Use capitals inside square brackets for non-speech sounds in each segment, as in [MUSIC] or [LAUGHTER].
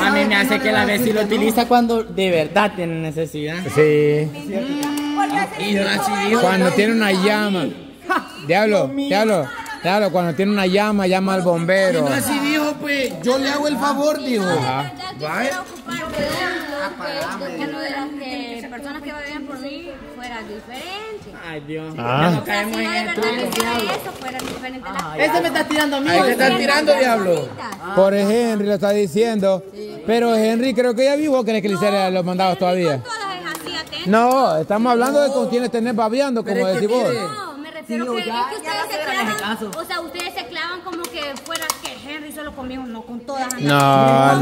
A mí me hace que la Bessie lo utiliza cuando de verdad tiene necesidad. Sí. Y yo así. Cuando tiene una llama. [LAUGHS] Diablo, diablo, diablo, cuando tiene una llama, llama al Y bombero. no así dijo, pues yo le hago el favor, dijo. Ajá. Vaya. que lo de las que personas que vayan por mí fuera diferente. Ay, Dios. Ah. Ya no O sea, si caemos no en esto. eso, fuera diferente la Este me está tirando a mí. Ahí te están tirando, diablo. Por Henry lo está diciendo. Pero Henry creo que ya vivo quiere que le hiciera los mandados todavía. No, estamos hablando de con quienes tenés babeando, como decís vos. No, me refiero que, es que ustedes se clavan, o sea, ustedes se clavan como que fuera que Henry solo conmigo, no con todas. No, no.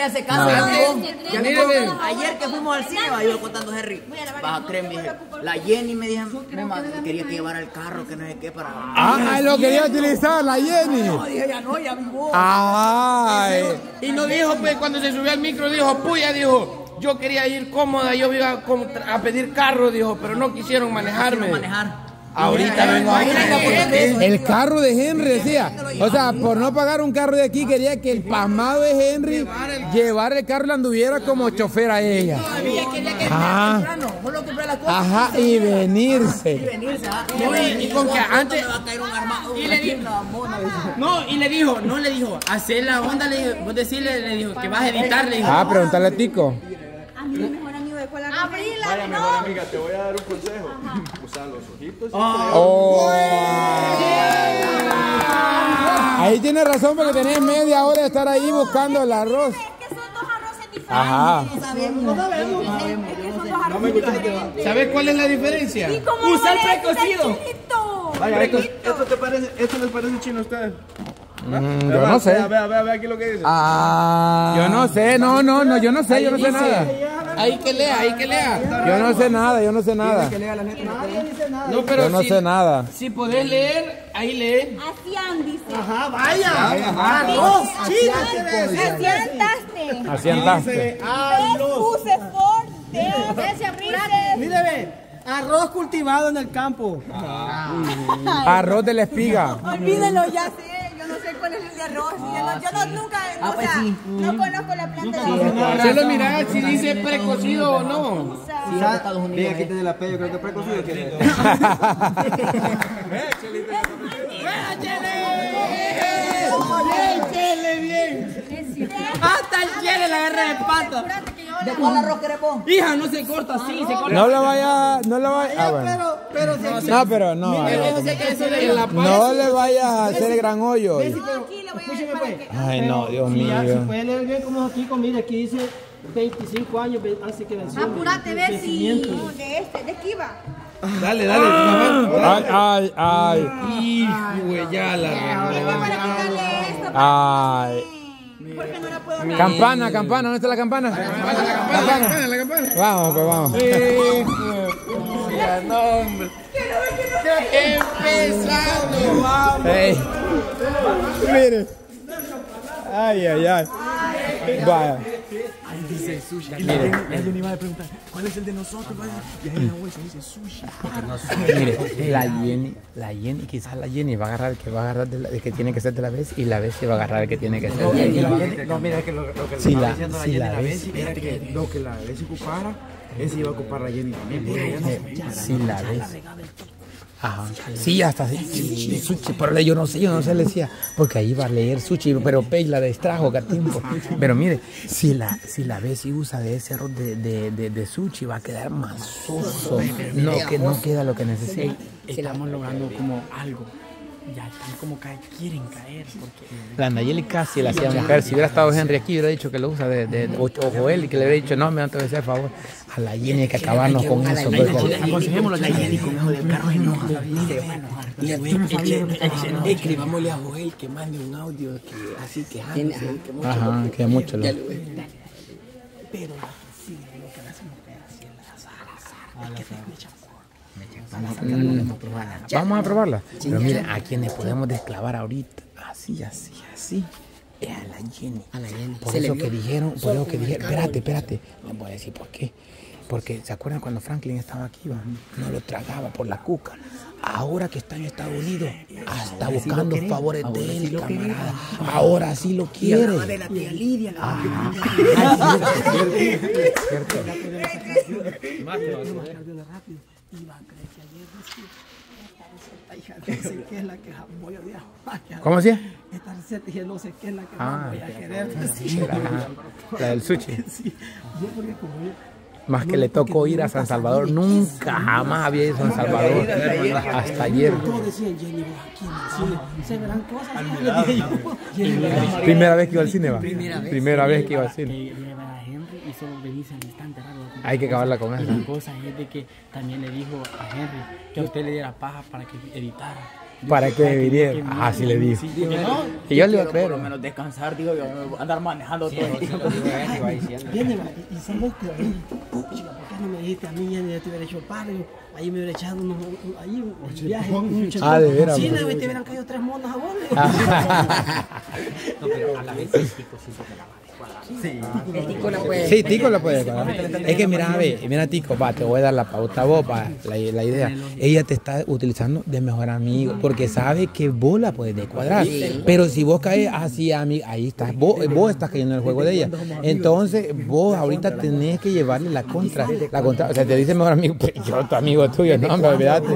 Le hace caso. No. ya. Ayer que fuimos al cine, va, iba contando Henry. Vas a creer, me dije, la Jenny me dijo, quería que llevara el carro, que no sé qué, para... Ah, lo quería utilizar, la Jenny. No, dije, ya no, ya vivo. Ay. Y no dijo, pues, cuando se subió al micro, dijo, puya, dijo, yo quería ir cómoda, yo iba a, a pedir carro, dijo, pero no quisieron manejarme. Manejar. Ahorita vengo a El carro de Henry decía. O sea, por no pagar un carro de aquí, quería que el pasmado de Henry llevara el carro y la anduviera como chofer a ella. Ajá. Ajá, y venirse. Venirse, ¿ah? No, y, con que antes... Y le dijo, no, y le dijo, no le dijo, hacer la onda, le dijo, vos decirle, le dijo, que vas a editar, le dijo. Ah, pregúntale a Tico. A mejor. Abrila, Vaya, no. mejor amiga, te voy a dar un consejo. Usa los ojitos. Oh. Ahí tiene razón porque tenés media hora de estar ahí buscando el arroz. Es que son dos arroces diferentes. Ajá. Es que son dos arroces diferentes. ¿Sabes cuál es la diferencia? ¿Y Usa el ves, precocido. Vaya, esto, esto te parece, esto les parece chino a ustedes. Mm, yo no sé. Vea, vea, vea, vea aquí lo que dice. Ah. Yo no sé, no, no, no, yo no sé, yo no sé nada. Ahí que lea, ahí que lea. Yo no sé nada, yo no sé nada. No, pero Yo no si, sé nada. si podés leer, ahí lee. Hacían, dice. Vaya. Arroz, Hacíantaste. Así andaste. Puse. Ese Mire, ve, arroz cultivado en el campo. Arroz de la espiga. Olvídenlo, ya sé. De arroz. Yo, no, nunca, o pues sea, sí. no conozco la planta de arroz. Solo mirar si dice precocido o no. Sí, es de Estados Unidos. Mira, aquí tiene la creo que precocido quiere. [LAUGHS] Bien, Chele, bien. Hasta el Chele la agarra de pata. ¿De cuál arroz querés vos? Hija, no se corta así, se corta. No lo vaya, no lo vaya. Ah, bueno. Pero, pero, si No, pero no. Que la No le vayas a hacer el gran hoyo. Aquí le voy a ver para que... Ay, no, Dios si, ya, si mío. puede leer bien como aquí, aquí dice 25 años ve- hace que venció. Apúrate, ve si... Vencimiento. No, de este, de esquiva. Dale, dale. Ay, ay, ay. Hijo, güey, ya la Ay. porque no la puedo... Campana, campana, ¿dónde está la campana? Campana. la campana. Vamos, pues vamos. Ya, no, hombre. Empezando, vamos. Ey. Mire. Ay, ay, ay. Vaya. Mire. Mire, la Jenny, la Jenny, quizás la Jenny va a agarrar el que va a agarrar de la- el que tiene que ser de la vez y la vez se va a agarrar el que tiene que ser de la No, mira, es que lo, que le estaba la- diciendo a la Jenny la la vez, fíjate que lo que la vez ocupara, ese iba a ocupar la Jenny también. porque ella no- Si la ves. Ajá. Sí, hasta sí, sushi, pero yo no sé, yo no sé, le decía, porque ahí va a leer sushi, pero Pei la distrajo a tiempo. Pero mire, si la, si la ves y usa de ese arroz de, de, de, de sushi, va a quedar masoso. No, que no queda lo que necesita. Estamos logrando como algo. Ya están como caer, quieren caer. Porque La Nayeli casi la hacía mujer. Si hubiera estado Henry aquí, hubiera dicho que lo usa de, de, o, o Joel y que le hubiera dicho, no, me antes de hacer favor. A la Jenny hay que acabarnos con eso. pues, aconsejémoslo a la Jenny con eso del carro es enoja. Escribámosle a Joel que mande un audio que, así que que mucho Ajá, que mucho lo. Mm, Vamos a probarla. Pero mire, a quienes podemos desclavar ahorita, así, así, así, es a la Jenny. A la Jenny. Por Se eso que dijeron, por eso que dijeron, espérate, espérate, les voy a decir por qué. Porque se acuerdan cuando Franklin estaba aquí, va? no lo tragaba por la cuca. Ahora que está en Estados Unidos, hasta buscando favores de él, camarada. Ahora sí lo quiere. de la tía Lidia. la- Ajá. [LAUGHS] Iba a creer que ayer decía, esta receta, hija, no sé qué es la que voy a odiar. [LAUGHS] ¿Cómo hacía? Esta receta, dije, no sé qué es la que Ah, voy a querer. decir. La, la del sushi. [LAUGHS] Sí, yo porque como yo, Más que le tocó ir a San Salvador. Nunca, jamás había ido a San Salvador. Hasta ayer. Primera vez que iba al cine, va. Primera vez que iba al cine. y solo al instante raro. Hay que acabarla con Y eso. la cosa es de que también le dijo a Henry que a usted le diera paja para que editara. Para que viniera. Ah, sí le dijo. Sí, porque no, Y yo le iba a creer. por lo menos descansar, digo yo, andar manejando todo el tiempo. Va, y, sabes que ¿por qué no me dijiste a mí, yo te hubiera hecho? Yo, ahí me hubiera echado unos, un- ahí un viaje. un Ah, de veras, Sí, le- te hubieran caído tres monos a vos. le- [LAUGHS] [LAUGHS] Sí, Tico lo puede cuadrar. Es que mira, ve, mira Tico, va, te voy a dar la pauta a vos, pa, la, la idea. Ella te está utilizando de mejor amigo, porque sabe que vos la puedes descuadrar. Pero si vos caes así, amigo, ahí estás, vos, vos estás cayendo en el juego de ella. Entonces, vos ahorita tenés que llevarle la contra, la contra, o sea, te dice mejor amigo, pues yo tu amigo tuyo, no, hombre, olvídate,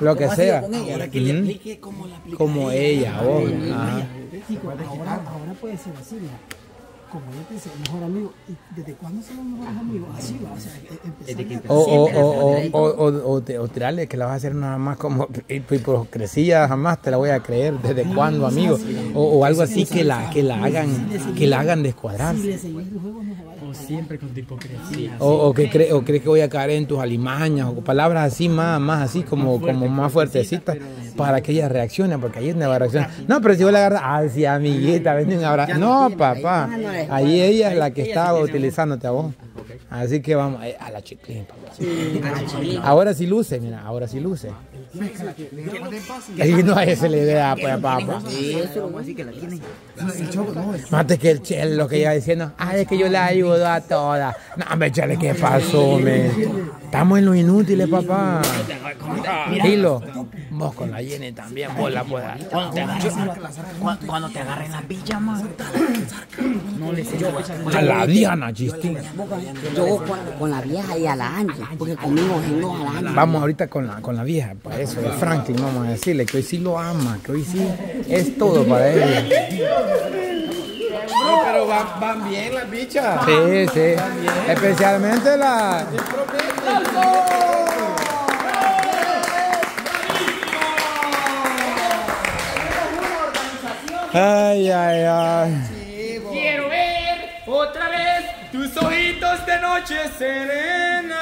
lo que sea. Ahora que le aplique como la Como ella, vos. Ahora, ahora puede ser así, mira. Como yo te decía, mejor amigo. ¿Y desde cuándo somos mejores amigos? Así va, o sea, e- empezar O, o, o, o, o, o, o, te- o tirarle que la vas a hacer nada más como hipocresía, jamás te la voy a creer. ¿Desde cuándo, amigo? O, o algo así que la, que la hagan, que la hagan descuadrar. Si le seguís el juego, no se va siempre con tu hipocresía. O, o que cree, o crees que voy a caer en tus alimañas, o palabras así más, más así como, como más fuertecitas para que ella reaccione, porque ahí es donde va a reaccionar. No, pero si vos la agarras, ah, sí, amiguita, ven un abrazo. No, papá, ahí ella es la que estaba utilizándote a vos. Así que vamos eh, a la chiclín, papá. Ahora sí luce, mira, ahora sí luce. Y no es la idea, pues, papá. Así que la tienen. Mate que el chel, lo que iba diciendo, ah, es que yo le ayudo a todas. No, hombre, chale, ¿qué pasó, me? Estamos en lo inútiles, papá. Hilo, vos con la Jenny también, vos la puedes dar. Cuando te agarren, cuando, cuando te agarren las pijamas, no A la Diana, chistín. Yo con, con la vieja y a la Angie, porque conmigo no a la Angie. Vamos ahorita con la, con la vieja, para eso, de Franklin, vamos a decirle que hoy sí lo ama, que hoy sí es todo para ella. No, pero van, van bien las bichas. Sí, sí. Especialmente la. Ay, ay, ay. Quiero ver otra vez tus ojitos de noche serena.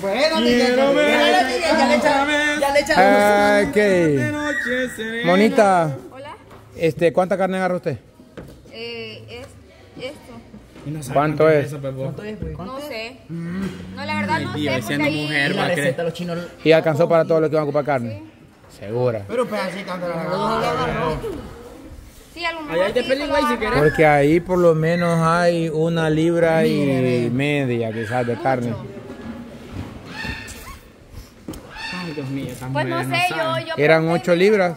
Bueno, Quiero ver ya le otra vez Ya le echaron. Ok. de noche serena. Monita, Hola. este, ¿cuánta carne agarra usted? Eh, es esto. ¿Cuánto es? No sé. No, la verdad no sé porque ahí... mujer, La va a creer. receta los chinos. ¿Y alcanzó para todo lo que van a ocupar carne? Segura. Pero pedacito de la Sí, a lo mejor Allá hay de sí, Pelín, güey, solo si querés. Porque ahí por lo menos hay una libra y media quizás de carne. Ay, Dios mío, esa Pues no sé, yo... yo Eran ocho libras.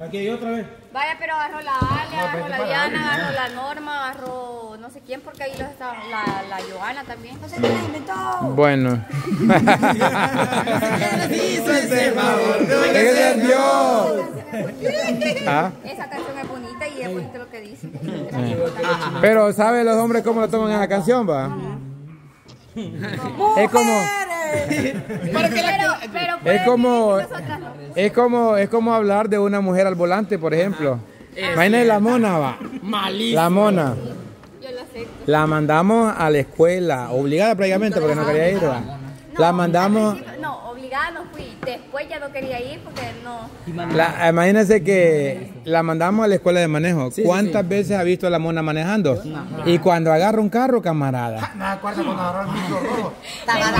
Aquí otra vez. Vaya, pero agarró la Ale, agarró la Diana, agarró la Norma, agarró no sé quién, porque ahí los está, la, la Joana también. No sé quién la inventó. Bueno. ¿Qué se dio? Ah, Esa canción es bonita y es bonito lo que dice. Pero ¿sabe los hombres cómo lo toman esa canción, va? Es como Pero, pero es como es como es como hablar de una mujer al volante, por ejemplo. Imagínate la mona, va. La mona. La mandamos a la escuela, obligada prácticamente porque no quería ir. La mandamos No, obligada no fui. Después ya no quería ir porque no. La, imagínense que la mandamos a la escuela de manejo. ¿Cuántas veces ha visto a la mona manejando? Y cuando agarra un carro, camarada. Me acuerdo cuando agarró el micro rojo. El micro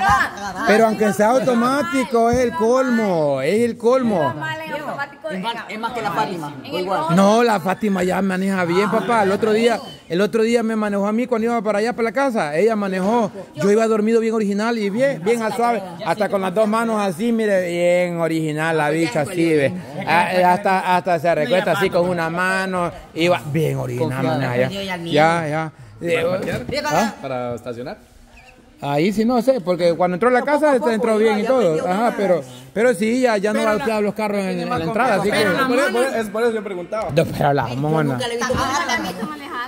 roja. Pero aunque sea automático, es el colmo, es el colmo. Automático. Es más, es más que la Fátima. igual. No, la Fátima ya maneja bien, papá. El otro día, el otro día me manejó a mí cuando iba para allá para la casa. Ella manejó. Yo iba dormido bien original y bien, bien al suave, hasta con las dos manos así, mire, bien original la bicha así, ve. Ah, Hasta, hasta se recuesta así con una mano, iba bien original, maneja, ya, ya, ya. Eh, ¿ah? Para estacionar. Ahí sí no sé, porque cuando entró a la casa se entró bien y todo. Ajá, pero, pero sí, ya, ya no va a usar los carros en, en la entrada, así que. Es por, eso- es por eso yo preguntaba. No, pero la mona.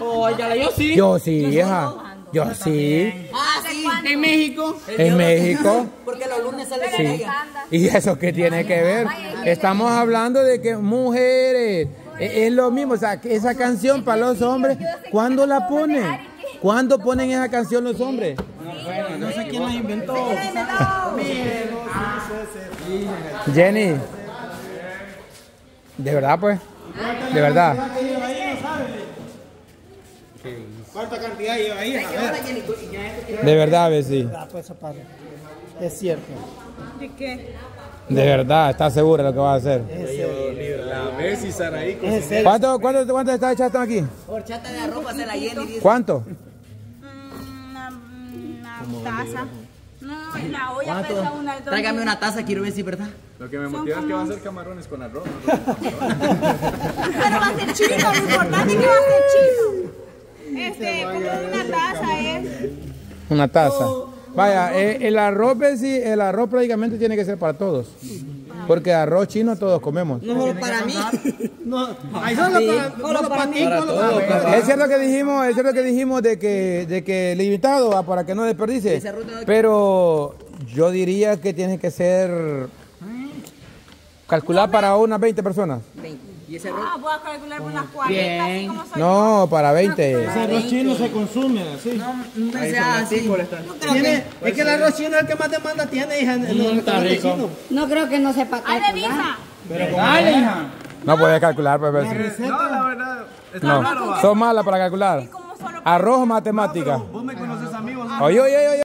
Óigala, yo sí. Yo sí, hija. Yo sí. Ah, sí. En México. En México. Porque los lunes sale Sí. ¿Y eso qué tiene que ver? Estamos hablando de que mujeres, e- es lo mismo, o sea, que esa canción para los hombres, ¿cuándo la ponen? ¿Cuándo ponen esa canción los hombres? No sé quién la inventó. Jenny. ¿De verdad pues? ¿De verdad? ¿Cuánta cantidad lleva ahí? De verdad, Bessie. Ah, pues. Es cierto. De verdad, ¿estás segura de lo que va a hacer? ¿Cuánto, cuánto, cuánto está echando aquí? Horchata de arroz para hacer la Jenny. ¿Cuánto? Taza. No, la olla ¿Cuánto? pesa una dos Tráigame una taza, quiero ver si verdad. Lo que me motiva es que va a ser camarones con arroz. Pero va a ser chino, lo importante es que va a ser chino. Este, como una taza es. Una taza. Vaya, eh, el arroz, el arroz prácticamente tiene que ser para todos. Porque arroz chino todos comemos. No solo para mí. [LAUGHS] No, ahí solo para, solo para solo para mí. Es cierto que dijimos, es cierto que dijimos de que, de que el invitado, ah, para que no desperdicie. Pero yo diría que tiene que ser calcular para unas 20 personas. Y ese arroz. Ah, voy a calcular por unas 40. así como soy. No, para 20. Ese arroz chino se consume así. No sea así. Tiene, es que el arroz chino es el que más demanda tiene, hija. en- en el restaurante chino. No creo que no sepa Ay, calcular. revisa. Dale, hija. No puedes calcular, pues. No, la verdad. Está No, son malas para calcular. Arroz o matemática. Vos me conoces a mí, vos Oye, oye, oye.